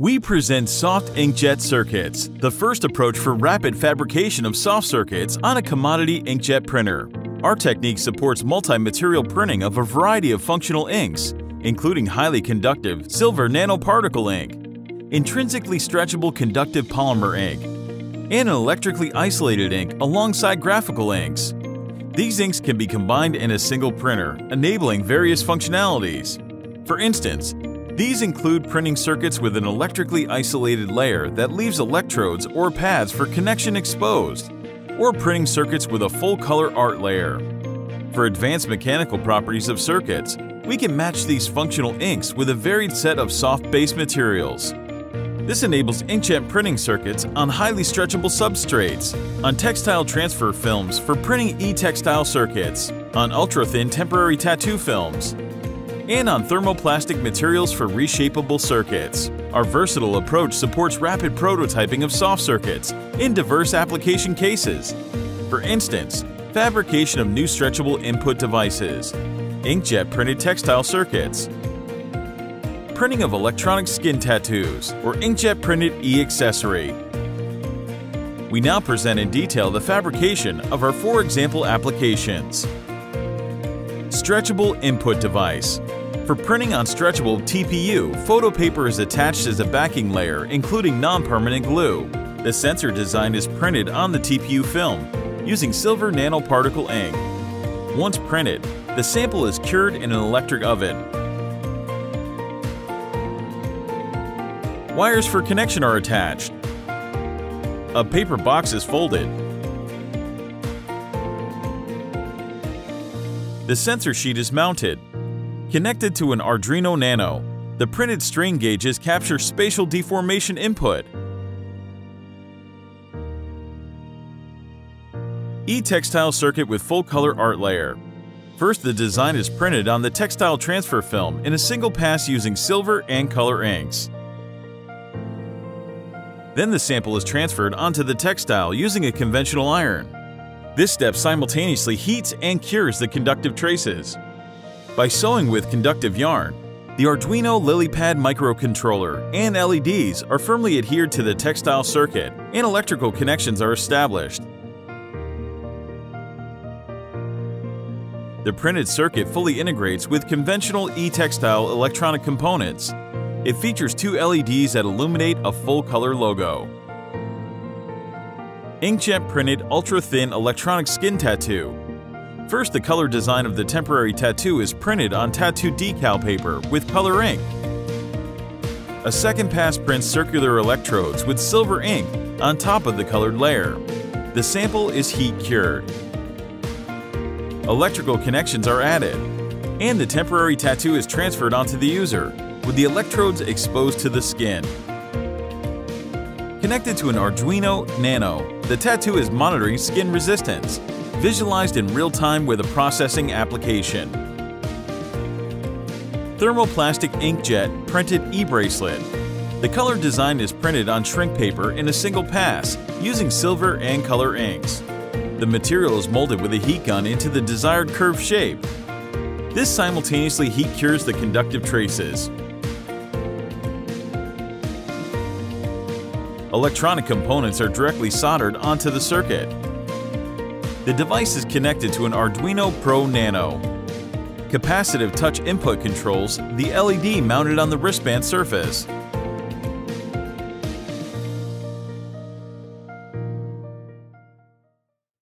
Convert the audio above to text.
We present soft inkjet circuits, the first approach for rapid fabrication of soft circuits on a commodity inkjet printer. Our technique supports multi-material printing of a variety of functional inks, including highly conductive silver nanoparticle ink, intrinsically stretchable conductive polymer ink, and an electrically isolated ink alongside graphical inks. These inks can be combined in a single printer, enabling various functionalities. For instance, these include printing circuits with an electrically isolated layer that leaves electrodes or pads for connection exposed, or printing circuits with a full-color art layer. For advanced mechanical properties of circuits, we can match these functional inks with a varied set of soft base materials. This enables inkjet printing circuits on highly stretchable substrates, on textile transfer films for printing e-textile circuits, on ultra-thin temporary tattoo films, and on thermoplastic materials for reshapable circuits. Our versatile approach supports rapid prototyping of soft circuits in diverse application cases. For instance, fabrication of new stretchable input devices, inkjet printed textile circuits, printing of electronic skin tattoos, or inkjet printed e-accessory. We now present in detail the fabrication of our four example applications. Stretchable Input Device For printing on stretchable TPU, photo paper is attached as a backing layer including non-permanent glue. The sensor design is printed on the TPU film using silver nanoparticle ink. Once printed, the sample is cured in an electric oven. Wires for connection are attached. A paper box is folded. The sensor sheet is mounted. Connected to an Arduino Nano, the printed strain gauges capture spatial deformation input. E-textile circuit with full-color art layer. First, the design is printed on the textile transfer film in a single pass using silver and color inks. Then the sample is transferred onto the textile using a conventional iron. This step simultaneously heats and cures the conductive traces. By sewing with conductive yarn, the Arduino LilyPad microcontroller and LEDs are firmly adhered to the textile circuit and electrical connections are established. The printed circuit fully integrates with conventional e-textile electronic components. It features two LEDs that illuminate a full-color logo. Inkjet printed ultra-thin electronic skin tattoo. First, the color design of the temporary tattoo is printed on tattoo decal paper with color ink. A second pass prints circular electrodes with silver ink on top of the colored layer. The sample is heat cured. Electrical connections are added, and the temporary tattoo is transferred onto the user, with the electrodes exposed to the skin. Connected to an Arduino Nano, the tattoo is monitoring skin resistance, visualized in real time with a processing application. Thermoplastic inkjet printed e-bracelet. The color design is printed on shrink paper in a single pass using silver and color inks. The material is molded with a heat gun into the desired curved shape. This simultaneously heat cures the conductive traces. Electronic components are directly soldered onto the circuit. The device is connected to an Arduino Pro Nano. Capacitive touch input controls the LED mounted on the wristband surface.